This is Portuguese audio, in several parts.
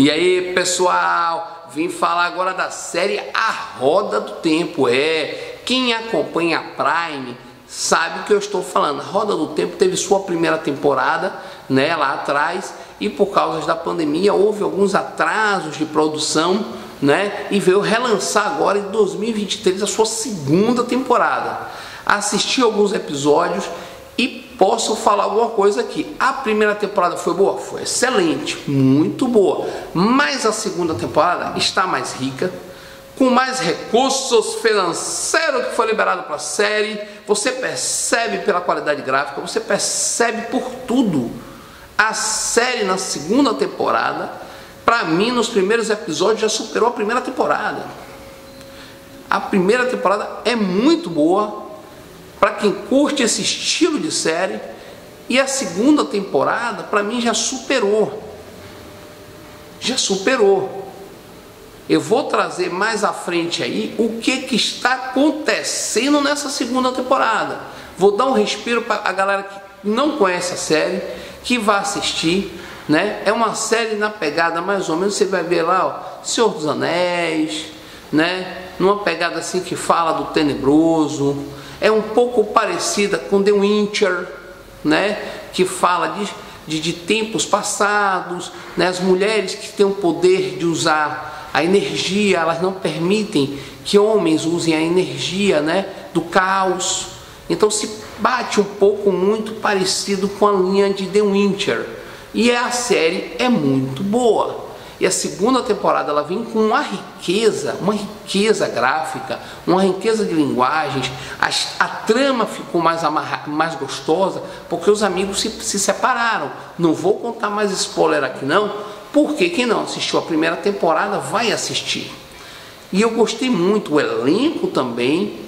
E aí, pessoal, vim falar agora da série A Roda do Tempo. É, quem acompanha a Prime sabe o que eu estou falando. A Roda do Tempo teve sua primeira temporada, né, lá atrás, e por causa da pandemia houve alguns atrasos de produção, né, e veio relançar agora em 2023 a sua segunda temporada. Assisti alguns episódios e posso falar alguma coisa aqui. A primeira temporada foi boa? Foi excelente, muito boa. Mas a segunda temporada está mais rica, com mais recursos financeiros que foi liberado para a série. Você percebe pela qualidade gráfica, você percebe por tudo. A série na segunda temporada, para mim, nos primeiros episódios já superou a primeira temporada. A primeira temporada é muito boa, para quem curte esse estilo de série. E a segunda temporada, para mim, já superou. Já superou. Eu vou trazer mais à frente aí o que, que está acontecendo nessa segunda temporada. Vou dar um respiro para a galera que não conhece a série, que vai assistir. Né? É uma série na pegada mais ou menos, você vai ver lá, ó, Senhor dos Anéis, né? numa pegada assim que fala do tenebroso, é um pouco parecida com The Witcher, né? que fala de, de, de tempos passados, né? as mulheres que têm o poder de usar a energia, elas não permitem que homens usem a energia né? do caos. Então se bate um pouco muito parecido com a linha de The Witcher. E a série é muito boa. E a segunda temporada ela vem com uma riqueza, uma riqueza gráfica, uma riqueza de linguagens. A, a trama ficou mais, amarra, mais gostosa porque os amigos se, se separaram. Não vou contar mais spoiler aqui não, porque quem não assistiu a primeira temporada vai assistir. E eu gostei muito, o elenco também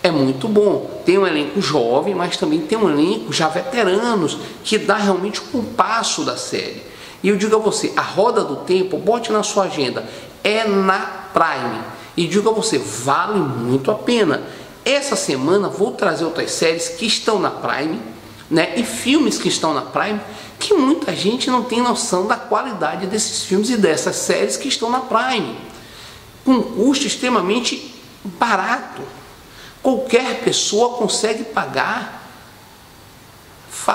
é muito bom. Tem um elenco jovem, mas também tem um elenco já veteranos que dá realmente o compasso da série. E eu digo a você, a roda do tempo, bote na sua agenda, é na Prime. E digo a você, vale muito a pena. Essa semana vou trazer outras séries que estão na Prime, né? E filmes que estão na Prime, que muita gente não tem noção da qualidade desses filmes e dessas séries que estão na Prime. Com um custo extremamente barato. Qualquer pessoa consegue pagar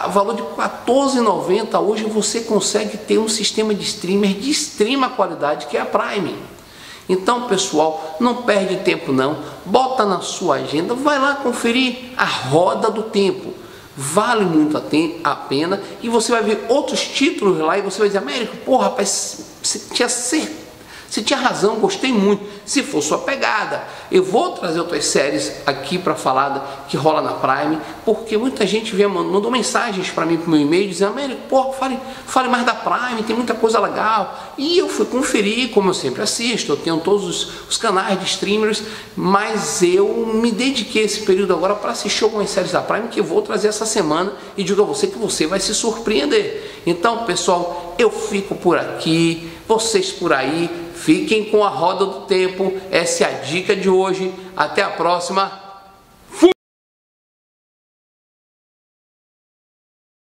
valor de 14,90 hoje você consegue ter um sistema de streamer de extrema qualidade que é a Prime. Então, pessoal, não perde tempo não. Bota na sua agenda, vai lá conferir a roda do tempo. Vale muito a pena e você vai ver outros títulos lá e você vai dizer, Américo, porra, rapaz, você tinha certeza você tinha razão, gostei muito. Se for sua pegada, eu vou trazer outras séries aqui para falar que rola na Prime, porque muita gente vem, mandou mensagens para mim pro meu e-mail dizendo: Américo, pô, fale, fale mais da Prime, tem muita coisa legal. E eu fui conferir, como eu sempre assisto, eu tenho todos os, os canais de streamers, mas eu me dediquei esse período agora para assistir algumas séries da Prime que eu vou trazer essa semana e digo a você que você vai se surpreender. Então, pessoal, eu fico por aqui, vocês por aí Fiquem com a roda do tempo. Essa é a dica de hoje. Até a próxima.